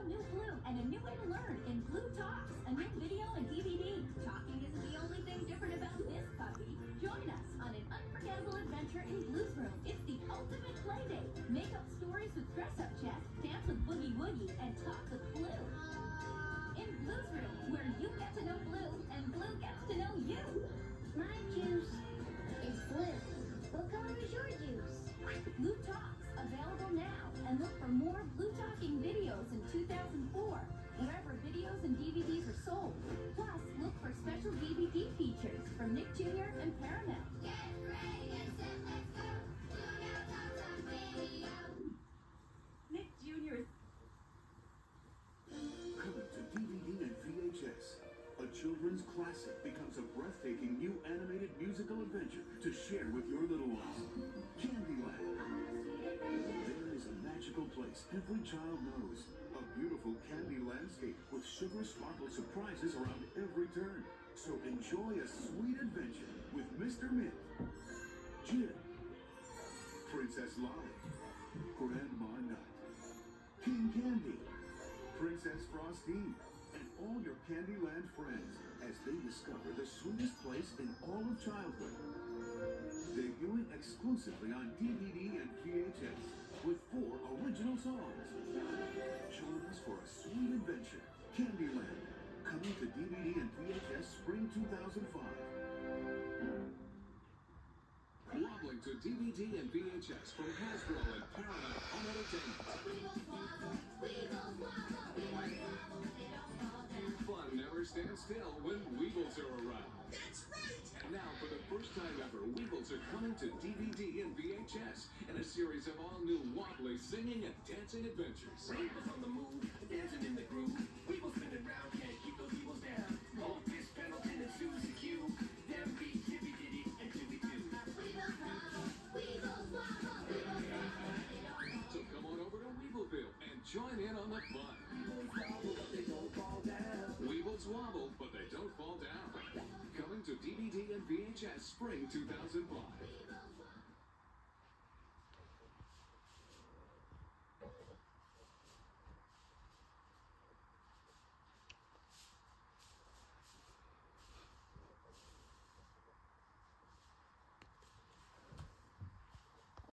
Welcome New Blue and a new way to learn in Blue Talks, a new video and DVD. Talking isn't the only thing different about this puppy. Join us on an unforgettable adventure in Blue's room. It's the ultimate play date. Make up stories with dress-up chess, dance with Boogie Woogie, and talk with Blue. In Blue's room, where you get to know Blue and Blue gets to know you. My juice is blue. What color is your juice? Blue Talks, available now, and look for more Blue videos and DVDs are sold. Plus, look for special DVD features from Nick Jr. and Paramount. Get ready, get set, let's go. Junior Talks on radio. Nick Jr. Coming to DVD and VHS. A children's classic becomes a breathtaking new animated musical adventure to share with your little ones. Every child knows. A beautiful candy landscape with sugar sparkle surprises around every turn. So enjoy a sweet adventure with Mr. Mint, Jib, Princess Lolly, Grandma Nut, King Kandy, Princess Frostine, and all your Candyland friends as they discover the sweetest place in all of childhood. Debuting exclusively on DVD and VHS with original songs. Join us for a sweet adventure. Candyland, coming to DVD and VHS spring 2005. Wobbling to DVD and VHS from Hasbro and Paramount Home Entertainment. Fun never stands still when Weebles are around. First time ever, Weebles are coming to DVD and VHS in a series of all-new wobbly singing and dancing adventures. Weebles on the move, dancing in the groove. Weebles spinning round, can't VHS spring 2005.